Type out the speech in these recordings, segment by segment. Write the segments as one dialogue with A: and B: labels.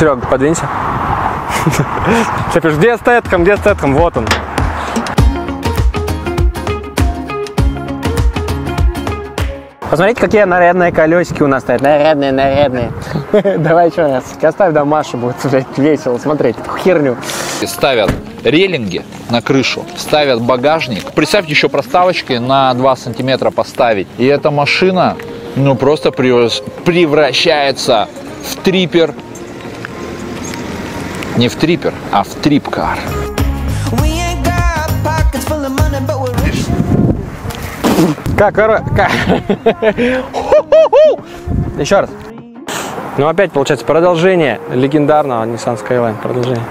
A: Серега, подвинься. Ты пишешь, где Стэтхэм, где Стэтхэм? Вот он. Посмотрите, какие нарядные колесики у нас стоят. Нарядные, нарядные. Давай еще раз. Оставь, да Маша будет блядь, весело смотреть. Херню.
B: ставят релинги на крышу, ставят багажник. Представьте, еще проставочки на 2 сантиметра поставить. И эта машина, ну, просто превращ- превращается в трипер. Не в трипер, а в трипкар.
A: Как, коро- как? Еще раз. Ну, опять, получается, продолжение легендарного Nissan Skyline. Продолжение.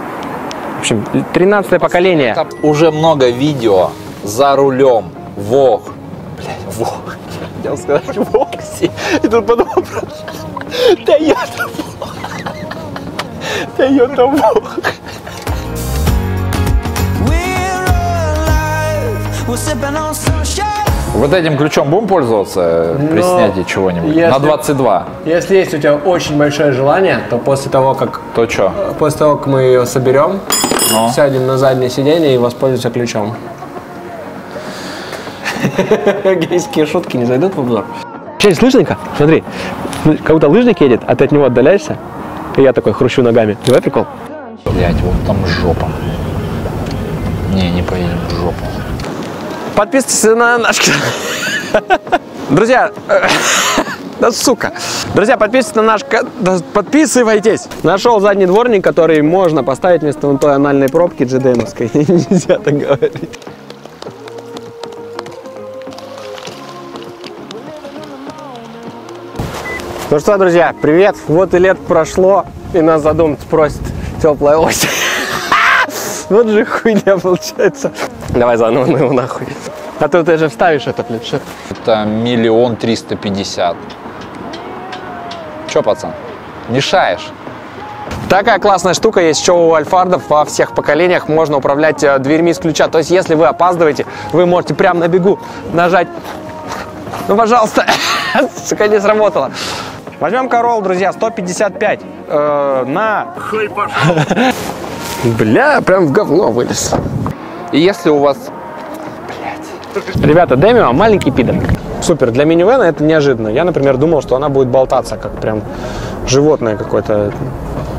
A: В общем, 13 поколение.
B: Уже много видео за рулем. Вог. Блядь, Вог. Хотел сказать Вокси. И тут подумал, Тойота Вог. Тойота
C: On sunshine.
B: Вот этим ключом будем пользоваться при
A: Но
B: снятии чего-нибудь?
A: если-
B: На 22.
A: Если есть у тебя очень большое желание, то после того, как
B: То что?
A: после того, как мы ее соберем,
B: Ну?
A: сядем на заднее сиденье и воспользуемся ключом. Гейские шутки не зайдут в обзор. Через лыжника, смотри, ну, как будто лыжник едет, а ты от него отдаляешься, и я такой хрущу ногами. Давай прикол.
B: Блять, вот там жопа. Не, не поедем в жопу.
A: Подписывайтесь на наш канал. Друзья, да сука. Друзья, подписывайтесь на наш канал. Подписывайтесь. Нашел задний дворник, который можно поставить вместо той анальной пробки GDM-овской. Нельзя так говорить. Ну что, друзья, привет. Вот и лет прошло, и нас задумать просит теплая осень. Вот же хуйня получается. Давай заново, ну его нахуй. А то ты же вставишь это, что
B: Это миллион триста пятьдесят. Че, пацан? Мешаешь?
A: Такая классная штука есть еще у альфардов во всех поколениях. Можно управлять э, дверьми с ключа. То есть, если вы опаздываете, вы можете прямо на бегу нажать. Ну, пожалуйста. Сука, не сработало. Возьмем Корол, друзья, 155 э, на... Бля, прям в говно вылез.
B: И если у вас
A: Ребята, Демио маленький пидор. Супер, для минивэна это неожиданно. Я, например, думал, что она будет болтаться, как прям животное какое-то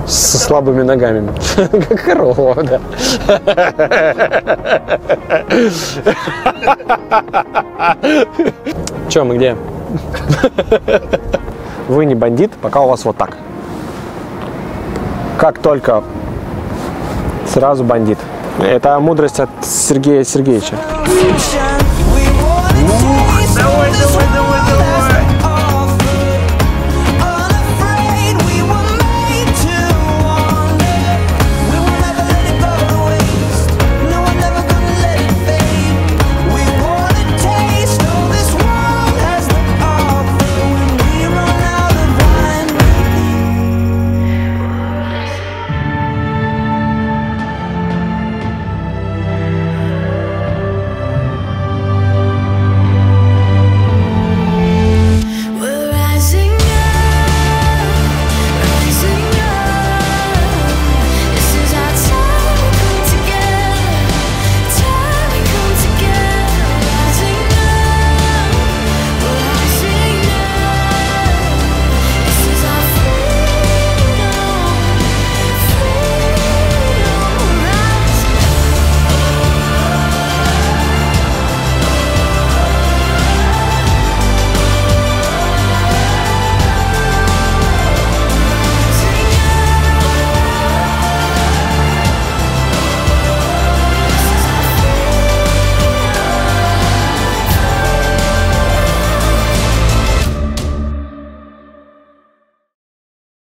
A: со слабыми ногами. Как корова, да. Че, мы где? Вы не бандит, пока у вас вот так. Как только сразу бандит. Это мудрость от Сергея Сергеевича.
C: Wanna taste of this